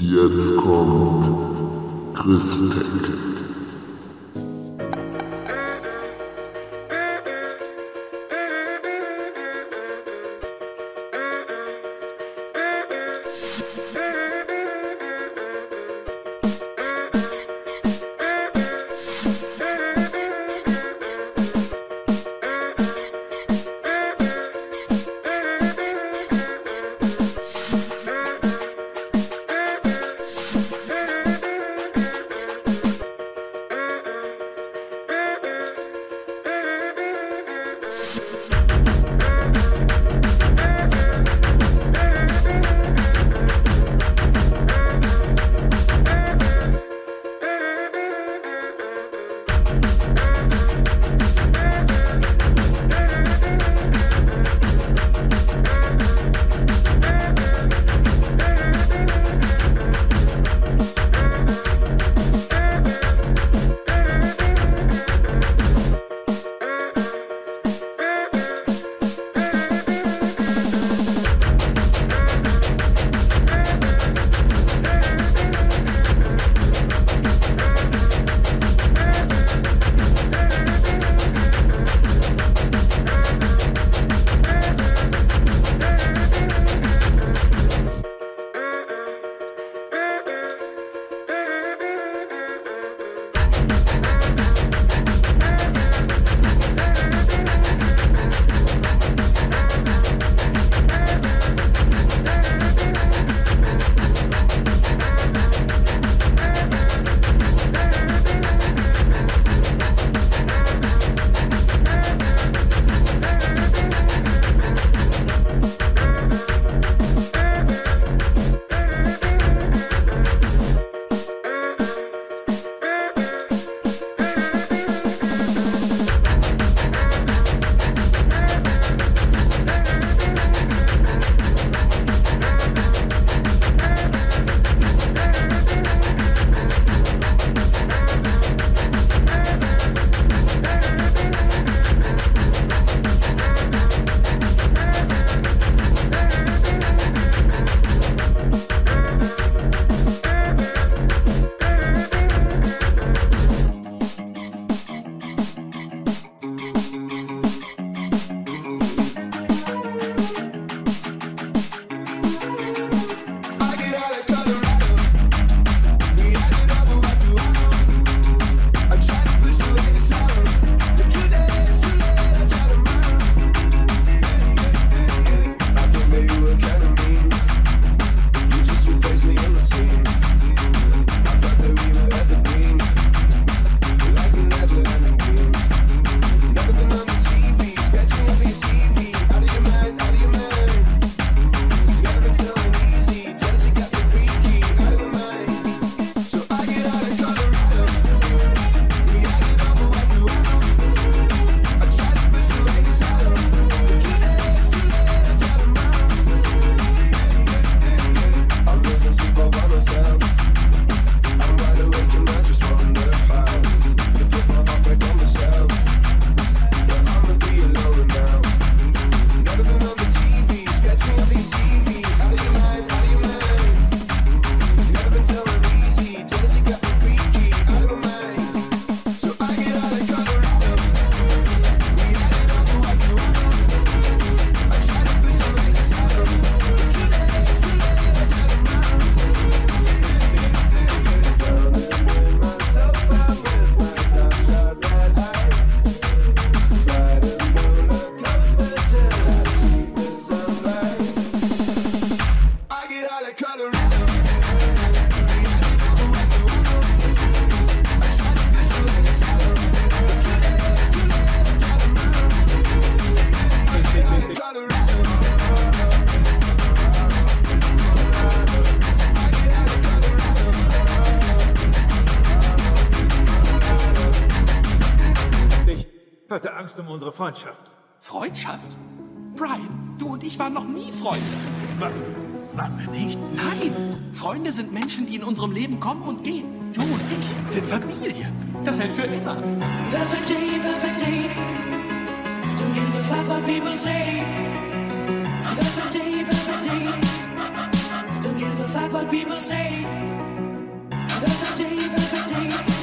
Jetzt kommt Chris Freundschaft. Freundschaft? Brian, du und ich waren noch nie Freunde. Wa waren wir nicht? Nein. Freunde sind Menschen, die in unserem Leben kommen und gehen. Du und ich sind Familie. Das hält für immer. Perfect day, perfect day. Don't give a fuck what people say. Perfect day, perfect day. Don't give a fuck what people say. Perfect day, perfect day.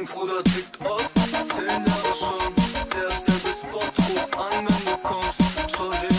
Mein Bruder tickt auf, zehn Jahre schon. Der selbe Spot, ruf an, wenn du kommst. Schau dir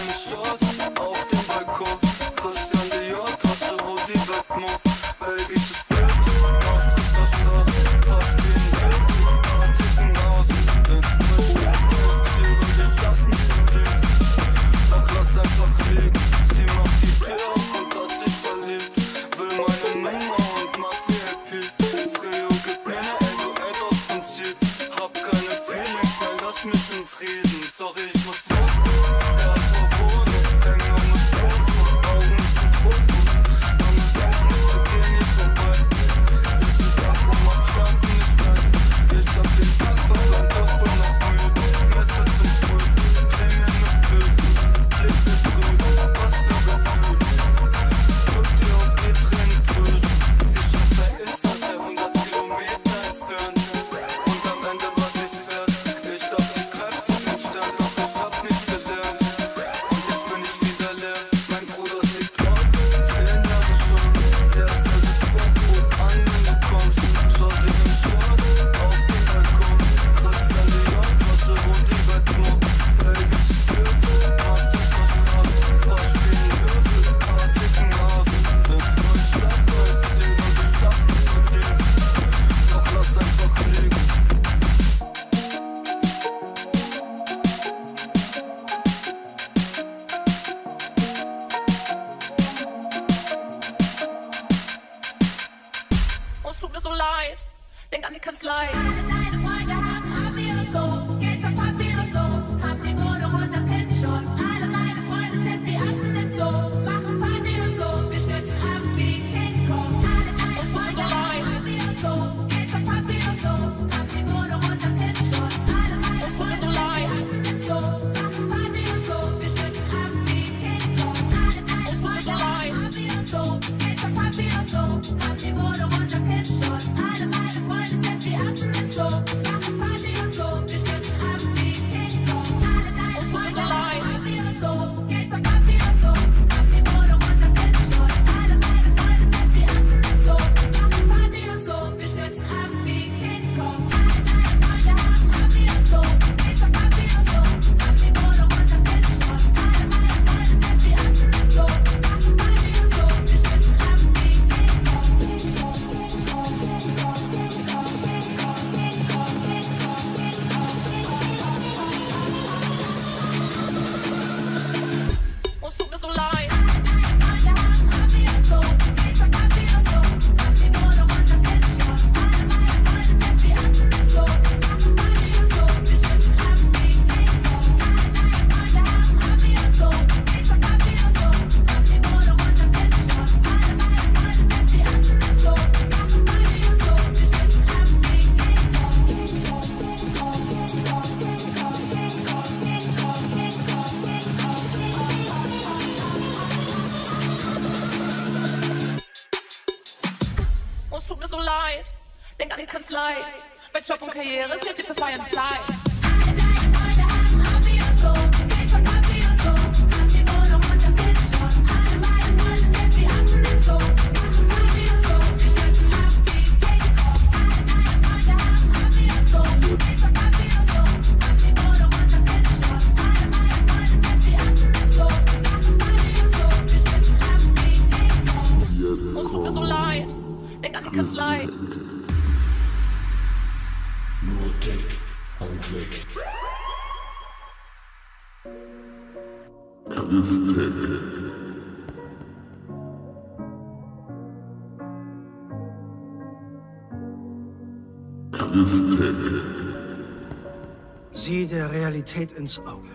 Realität ins Auge.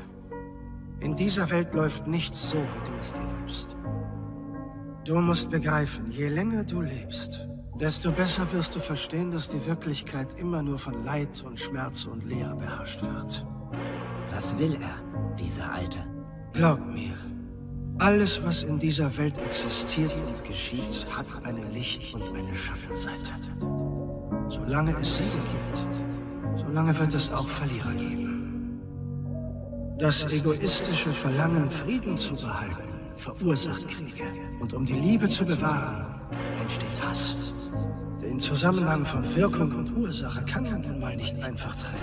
In dieser Welt läuft nichts so, wie du es dir wünschst. Du musst begreifen, je länger du lebst, desto besser wirst du verstehen, dass die Wirklichkeit immer nur von Leid und Schmerz und Leer beherrscht wird. Was will er, dieser Alte? Glaub mir, alles, was in dieser Welt existiert und geschieht, hat eine Licht- und eine Schattenseite. Solange es sie gibt, solange wird es auch Verlierer geben. Das egoistische Verlangen, Frieden zu behalten, verursacht Kriege. Und um die Liebe zu bewahren, entsteht Hass. Den Zusammenhang von Wirkung und Ursache kann man nun mal nicht einfach trennen.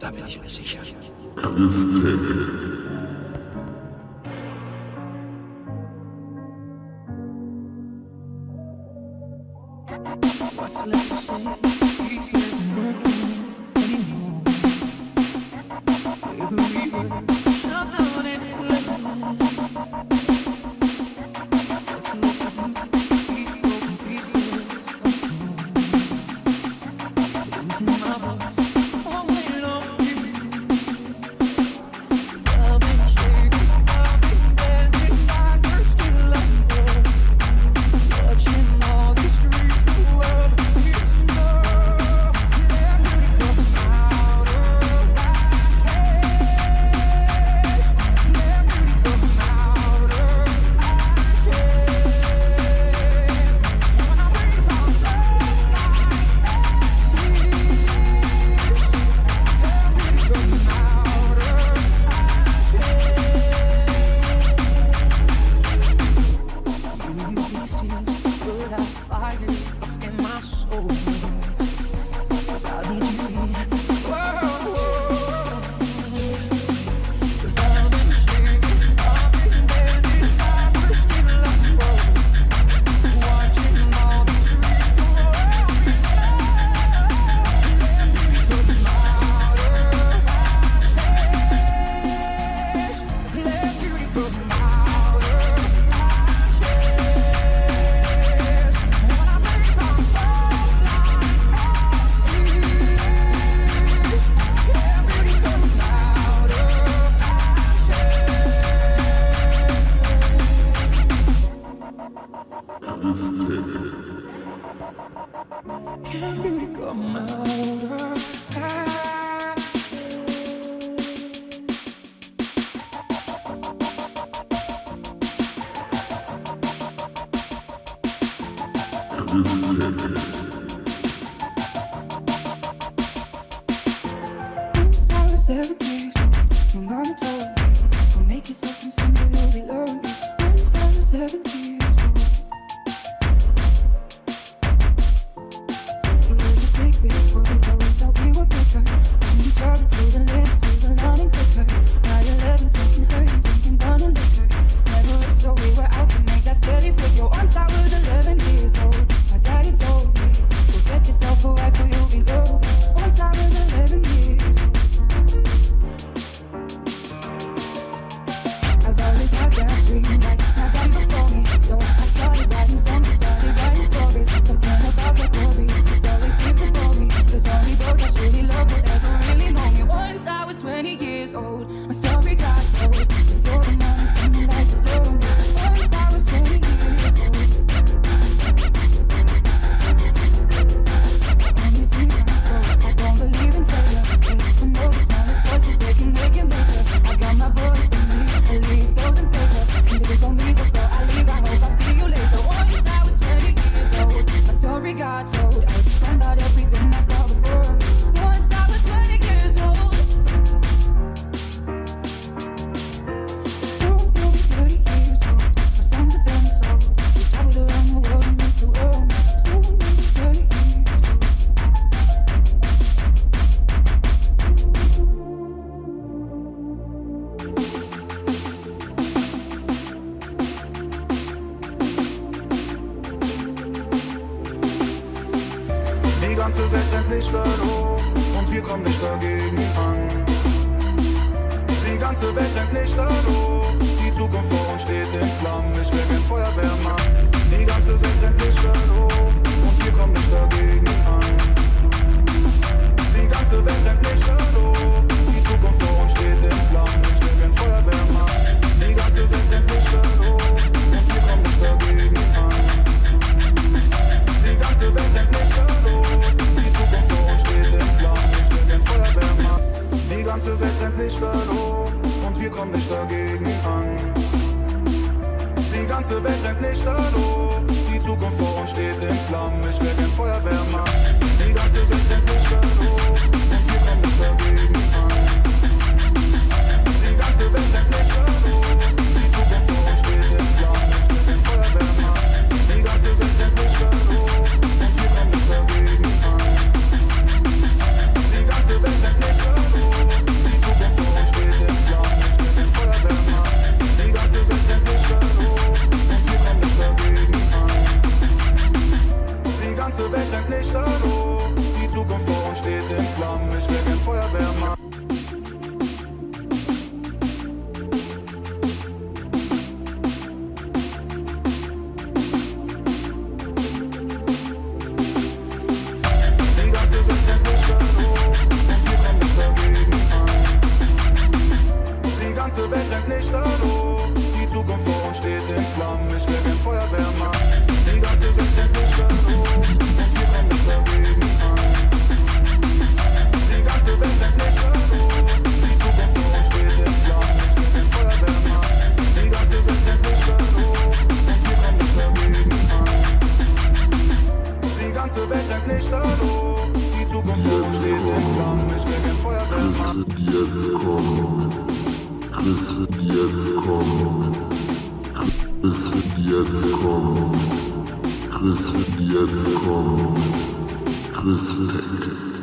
Da bin ich mir sicher. Christen. before. Christen. No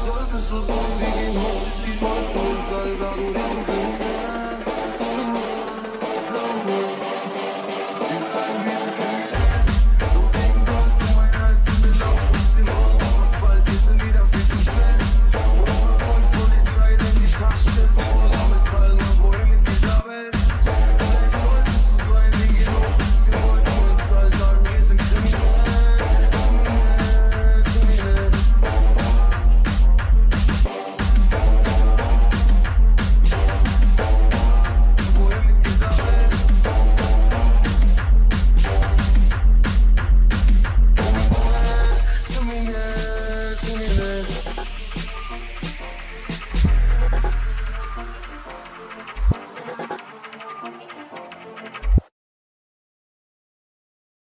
güzel kızı bir gün hoş bir bak güzel ben bizim